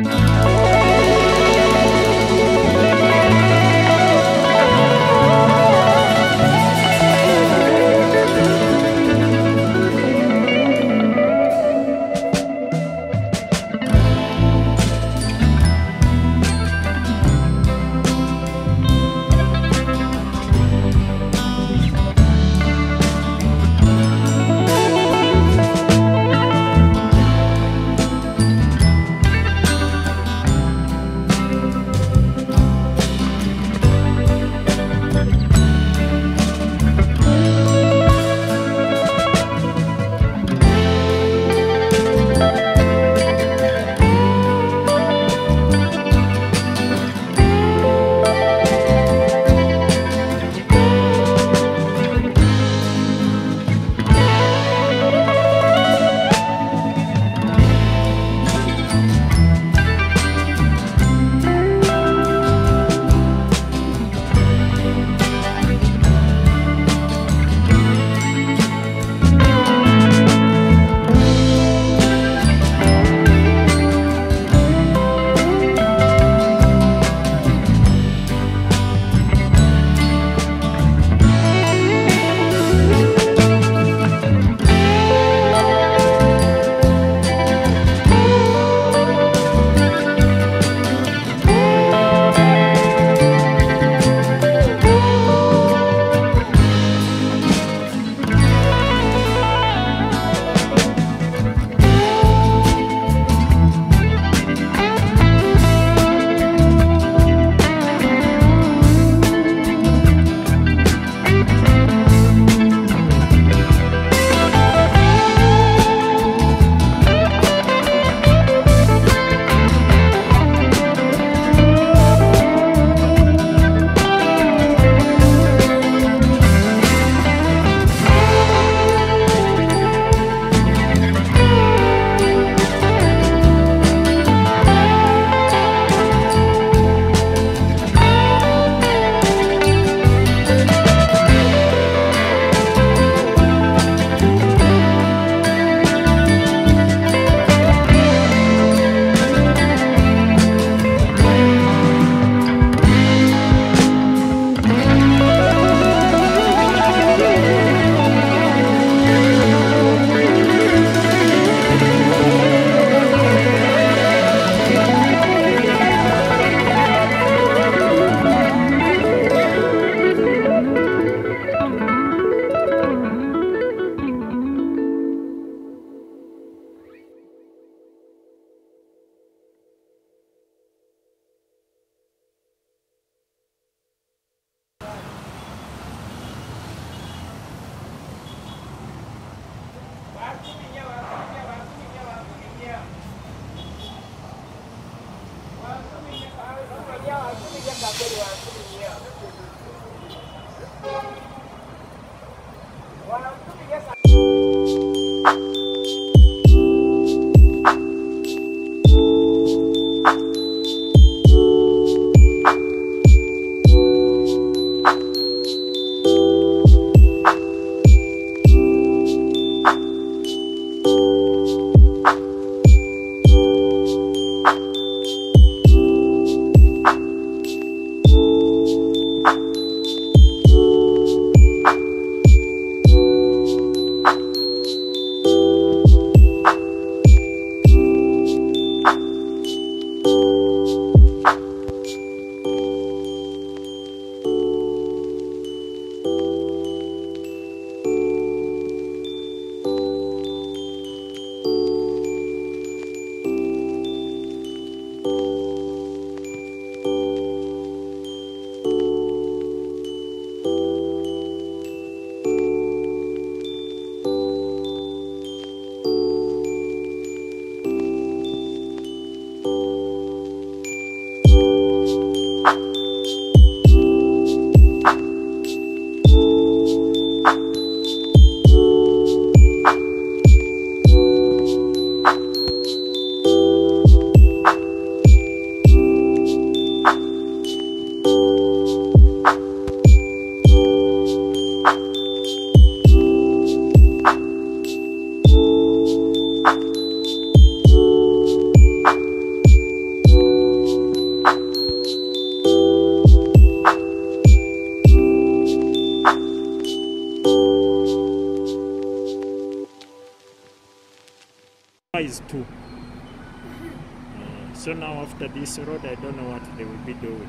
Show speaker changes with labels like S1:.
S1: oh Tampil di. is two. Uh, so now after this road, I don't know what they will be doing.